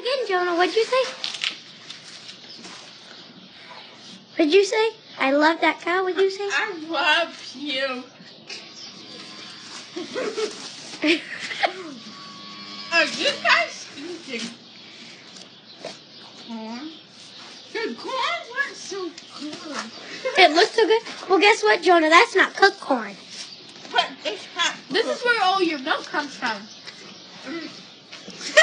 again, Jonah. What'd you say? What'd you say? I love that cow. What'd you say? I love you. Oh, Are you guys eating corn? The corn looks so good. It looks so good. Well, guess what, Jonah? That's not cooked corn. But it's not. This is where all your milk comes from.